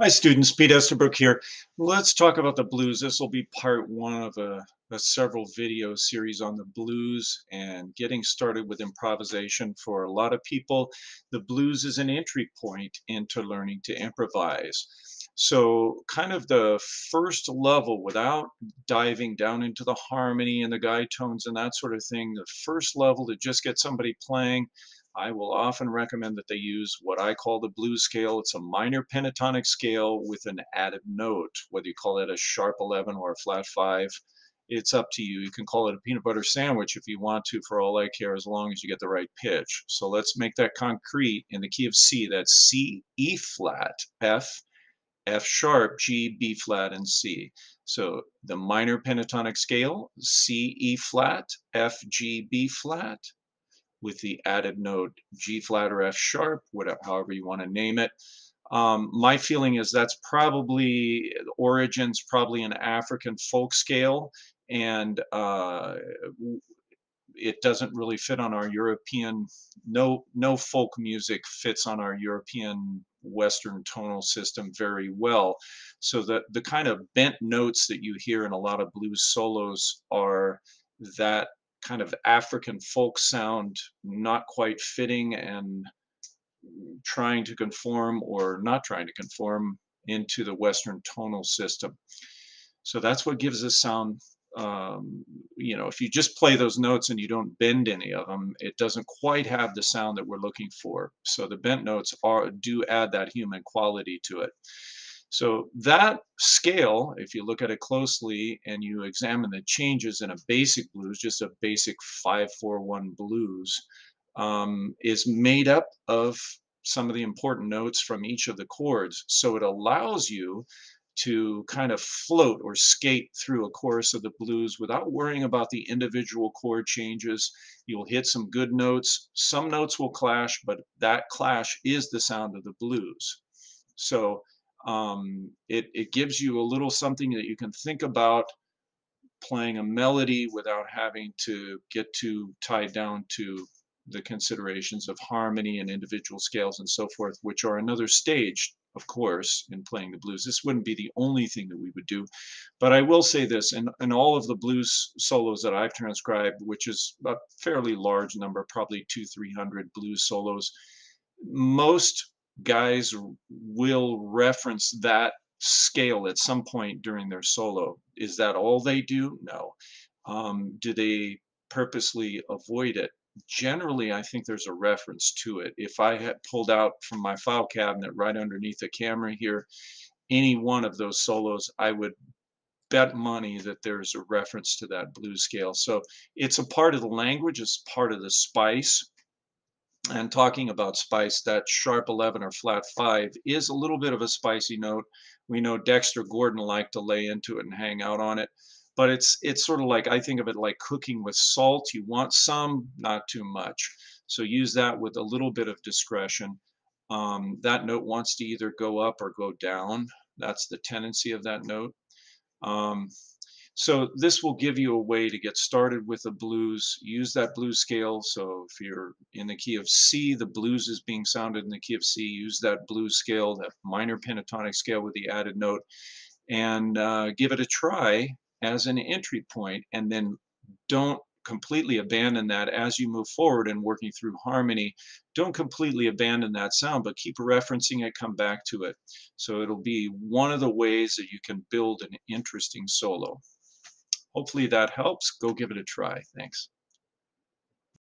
Hi students, Pete Estabrook here. Let's talk about the blues. This will be part one of a, a, several video series on the blues and getting started with improvisation. For a lot of people, the blues is an entry point into learning to improvise. So kind of the first level without diving down into the harmony and the guide tones and that sort of thing, the first level to just get somebody playing I will often recommend that they use what I call the blues scale. It's a minor pentatonic scale with an added note, whether you call it a sharp 11 or a flat 5. It's up to you. You can call it a peanut butter sandwich if you want to, for all I care, as long as you get the right pitch. So let's make that concrete in the key of C. That's C, E flat, F, F sharp, G, B flat, and C. So the minor pentatonic scale, C, E flat, F, G, B flat, with the added note G flat or F sharp, whatever, however you want to name it. Um, my feeling is that's probably origins probably an African folk scale, and uh, it doesn't really fit on our European. No, no folk music fits on our European Western tonal system very well. So that the kind of bent notes that you hear in a lot of blues solos are that kind of African folk sound not quite fitting and trying to conform or not trying to conform into the Western tonal system. So that's what gives this sound, um, you know, if you just play those notes and you don't bend any of them, it doesn't quite have the sound that we're looking for. So the bent notes are do add that human quality to it. So that scale, if you look at it closely and you examine the changes in a basic blues, just a basic 5-4-1 blues, um, is made up of some of the important notes from each of the chords. So it allows you to kind of float or skate through a chorus of the blues without worrying about the individual chord changes. You'll hit some good notes. Some notes will clash, but that clash is the sound of the blues. So um, it, it gives you a little something that you can think about playing a melody without having to get too tied down to the considerations of harmony and individual scales and so forth, which are another stage, of course, in playing the blues. This wouldn't be the only thing that we would do. But I will say this, in, in all of the blues solos that I've transcribed, which is a fairly large number, probably two, 300 blues solos, most guys will reference that scale at some point during their solo. Is that all they do? No. Um, do they purposely avoid it? Generally, I think there's a reference to it. If I had pulled out from my file cabinet right underneath the camera here, any one of those solos, I would bet money that there's a reference to that blues scale. So it's a part of the language, it's part of the spice and talking about spice, that sharp 11 or flat 5 is a little bit of a spicy note. We know Dexter Gordon liked to lay into it and hang out on it. But it's it's sort of like I think of it like cooking with salt. You want some, not too much. So use that with a little bit of discretion. Um, that note wants to either go up or go down. That's the tendency of that note. Um, so this will give you a way to get started with the blues. Use that blues scale. So if you're in the key of C, the blues is being sounded in the key of C. Use that blues scale, that minor pentatonic scale with the added note, and uh, give it a try as an entry point, and then don't completely abandon that as you move forward and working through harmony. Don't completely abandon that sound, but keep referencing it, come back to it. So it'll be one of the ways that you can build an interesting solo. Hopefully that helps. Go give it a try. Thanks.